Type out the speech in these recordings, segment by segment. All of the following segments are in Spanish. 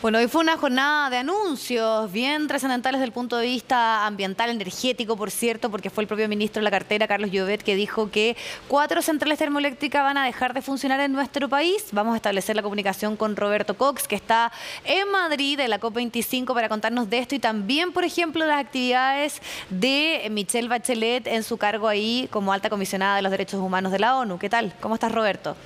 Bueno, hoy fue una jornada de anuncios bien trascendentales desde el punto de vista ambiental, energético, por cierto, porque fue el propio ministro de la cartera, Carlos Llobet, que dijo que cuatro centrales termoeléctricas van a dejar de funcionar en nuestro país. Vamos a establecer la comunicación con Roberto Cox, que está en Madrid en la COP25 para contarnos de esto y también, por ejemplo, las actividades de Michelle Bachelet en su cargo ahí como alta comisionada de los derechos humanos de la ONU. ¿Qué tal? ¿Cómo estás, Roberto?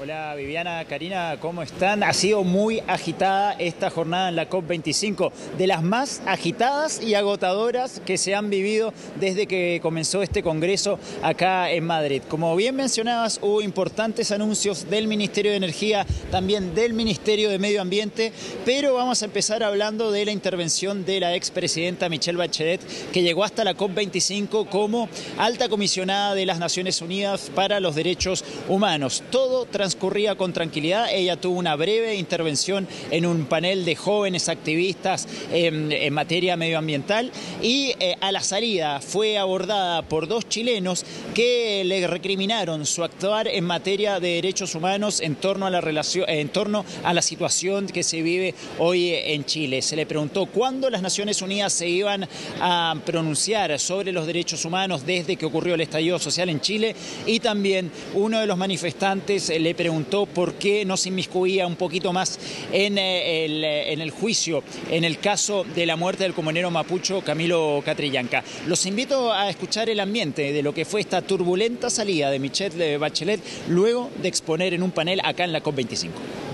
Hola Viviana, Karina, ¿cómo están? Ha sido muy agitada esta jornada en la COP25, de las más agitadas y agotadoras que se han vivido desde que comenzó este congreso acá en Madrid. Como bien mencionabas, hubo importantes anuncios del Ministerio de Energía, también del Ministerio de Medio Ambiente, pero vamos a empezar hablando de la intervención de la expresidenta Michelle Bachelet, que llegó hasta la COP25 como alta comisionada de las Naciones Unidas para los Derechos Humanos. Todo tras transcurría con tranquilidad. Ella tuvo una breve intervención en un panel de jóvenes activistas en, materia medioambiental y eh, a la salida fue abordada por dos chilenos que le recriminaron su actuar en materia de derechos humanos en torno a la relación, en torno a la situación que se vive hoy en Chile. Se le preguntó cuándo las Naciones Unidas se iban a pronunciar sobre los derechos humanos desde que ocurrió el estallido social en Chile y también uno de los manifestantes le preguntó por qué no se inmiscuía un poquito más en eh, el, eh, en el juicio, en el caso de la muerte del comunero mapucho Camilo Catrillanca. Los invito a escuchar el ambiente de lo que fue esta turbulenta salida de Michelle Bachelet luego de exponer en un panel acá en la COP25.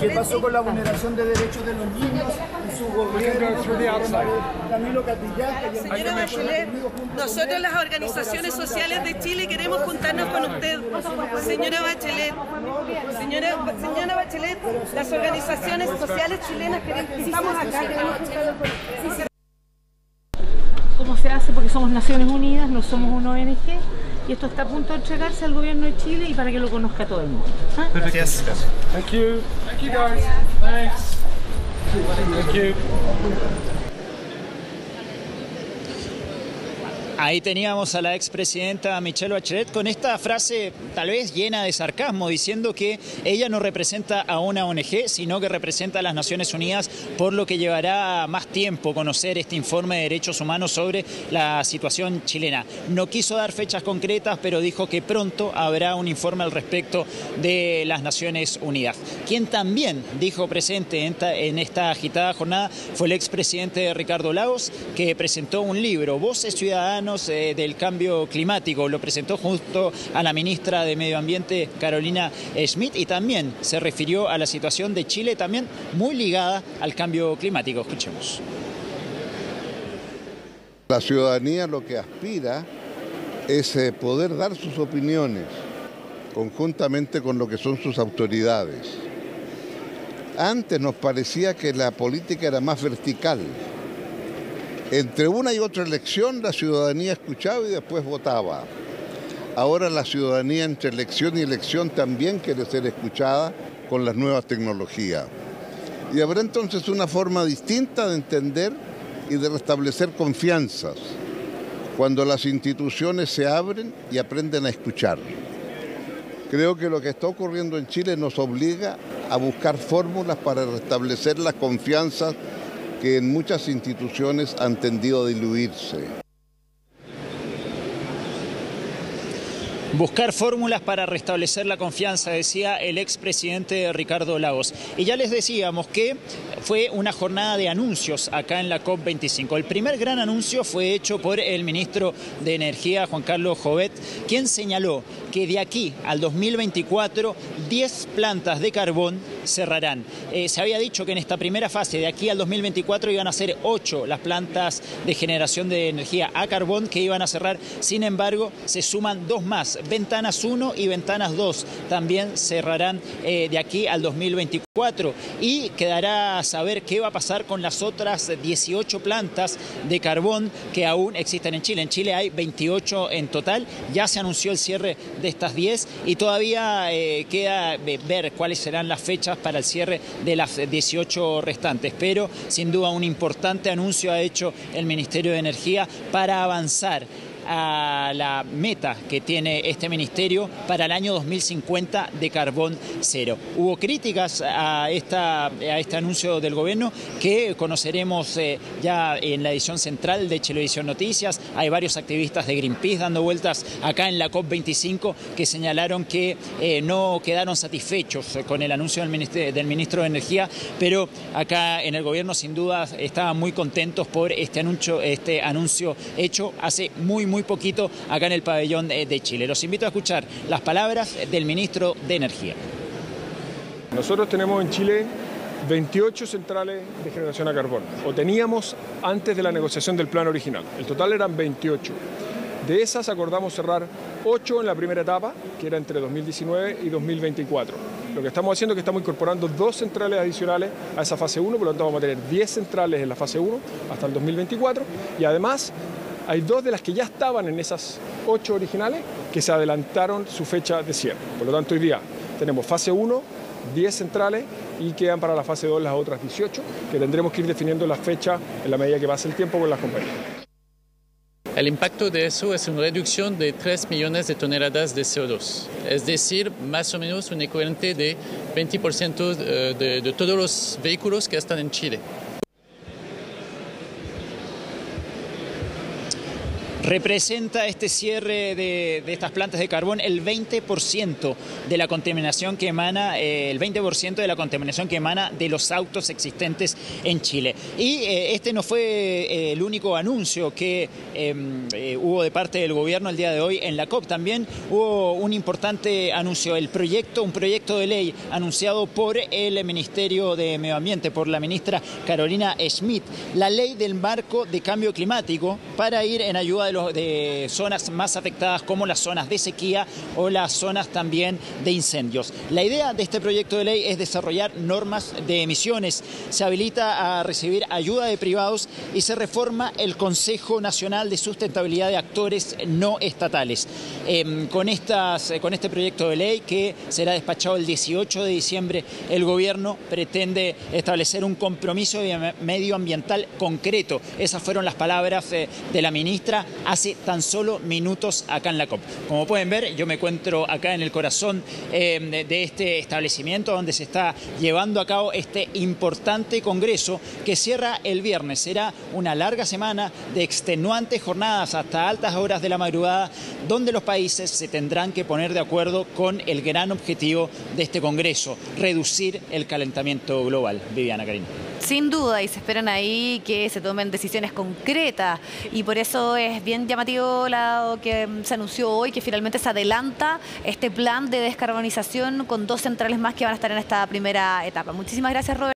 ¿Qué pasó con la vulneración de derechos de los niños en su gobierno? Camilo Señora Bachelet, nosotros las organizaciones sociales de Chile queremos juntarnos con usted. Señora Bachelet, señora, señora Bachelet, las organizaciones sociales chilenas queremos, estamos acá, queremos ¿Cómo se hace? Porque somos Naciones Unidas, no somos una ONG y esto está a punto de entregarse al gobierno de Chile y para que lo conozca todo el mundo. ¿Ah? Gracias. Thank you. Thank you guys. Thanks. Thank you. Ahí teníamos a la expresidenta Michelle Bachelet con esta frase tal vez llena de sarcasmo, diciendo que ella no representa a una ONG, sino que representa a las Naciones Unidas, por lo que llevará más tiempo conocer este informe de derechos humanos sobre la situación chilena. No quiso dar fechas concretas, pero dijo que pronto habrá un informe al respecto de las Naciones Unidas. Quien también dijo presente en esta, agitada jornada fue el expresidente Ricardo Lagos, que presentó un libro, Voces Eh, del cambio climático. Lo presentó junto a la ministra de Medio Ambiente, Carolina Schmidt, y también se refirió a la situación de Chile, también muy ligada al cambio climático. Escuchemos. La ciudadanía lo que aspira es eh, poder dar sus opiniones conjuntamente con lo que son sus autoridades. Antes nos parecía que la política era más vertical, entre una y otra elección la ciudadanía escuchaba y después votaba. Ahora la ciudadanía entre elección y elección también quiere ser escuchada con las nuevas tecnologías. Y habrá entonces una forma distinta de entender y de restablecer confianzas cuando las instituciones se abren y aprenden a escuchar. Creo que lo que está ocurriendo en Chile nos obliga a buscar fórmulas para restablecer la confianza que en muchas instituciones han tendido a diluirse. buscar fórmulas para restablecer la confianza, decía el expresidente Ricardo Lagos. Y ya les decíamos que fue una jornada de anuncios acá en la COP25. El primer gran anuncio fue hecho por el ministro de Energía, Juan Carlos Jovet, quien señaló que de aquí al 2024 10 plantas de carbón cerrarán. Eh, se había dicho que en esta primera fase, de aquí al 2024, iban a ser 8 las plantas de generación de energía a carbón que iban a cerrar. Sin embargo, se suman dos más, Ventanas 1 y Ventanas 2 también cerrarán eh, de aquí al 2024 y quedará a saber qué va a pasar con las otras 18 plantas de carbón que aún existen en Chile. En Chile hay 28 en total, ya se anunció el cierre de estas 10 y todavía eh, queda ver cuáles serán las fechas para el cierre de las 18 restantes, pero sin duda un importante anuncio ha hecho el Ministerio de Energía para avanzar a la meta que tiene este ministerio para el año 2050 de carbón cero. Hubo críticas a, esta, a este anuncio del gobierno que conoceremos eh, ya en la edición central de Televisión Noticias. Hay varios activistas de Greenpeace dando vueltas acá en la COP25 que señalaron que eh, no quedaron satisfechos con el anuncio del ministro, del ministro de Energía, pero acá en el gobierno sin duda estaban muy contentos por este anuncio, este anuncio hecho hace muy, muy poquito acá en el pabellón de Chile. Los invito a escuchar las palabras del ministro de Energía. Nosotros tenemos en Chile 28 centrales de generación a carbón, o teníamos antes de la negociación del plan original. El total eran 28. De esas acordamos cerrar 8 en la primera etapa, que era entre 2019 y 2024. Lo que estamos haciendo es que estamos incorporando dos centrales adicionales a esa fase 1, por lo tanto vamos a tener 10 centrales en la fase 1 hasta el 2024 y además hay dos de las que ya estaban en esas 8 originales que se adelantaron su fecha de cierre. Por lo tanto hoy día tenemos fase 1, 10 centrales y quedan para la fase 2 las otras 18, que tendremos que ir definiendo la fecha en la medida que pase el tiempo con las compañías. El impacto de eso es una reducción de 3 millones de toneladas de CO2, es decir, más o menos un equivalente de 20% de, de todos los vehículos que están en Chile. Representa este cierre de, estas plantas de carbón el 20% de la contaminación que emana, eh, el 20% de la contaminación que emana de los autos existentes en Chile. Y eh, este no fue eh, el único anuncio que em, hubo de parte del gobierno el día de hoy en la COP. También hubo un importante anuncio, el proyecto, un proyecto de ley anunciado por el Ministerio de Medio Ambiente, por la ministra Carolina Schmidt, la ley del marco de cambio climático para ir en ayuda de de zonas más afectadas como las zonas de sequía o las zonas también de incendios. La idea de este proyecto de ley es desarrollar normas de emisiones, se habilita a recibir ayuda de privados y se reforma el Consejo Nacional de Sustentabilidad de Actores No Estatales. Em, con, estas, con este proyecto de ley que será despachado el 18 de diciembre, el gobierno pretende establecer un compromiso medioambiental concreto. Esas fueron las palabras eh, de la ministra hace tan solo minutos acá en la COP. Como pueden ver, yo me encuentro acá en el corazón eh, de este establecimiento donde se está llevando a cabo este importante congreso que cierra el viernes. Será una larga semana de extenuantes jornadas hasta altas horas de la madrugada donde los países se tendrán que poner de acuerdo con el gran objetivo de este congreso, reducir el calentamiento global. Viviana Karim. Sin duda, y se esperan ahí que se tomen decisiones concretas. Y por eso es llamativo lo que se anunció hoy, que finalmente se adelanta este plan de descarbonización con dos centrales más que van a estar en esta primera etapa. Muchísimas gracias, Robert.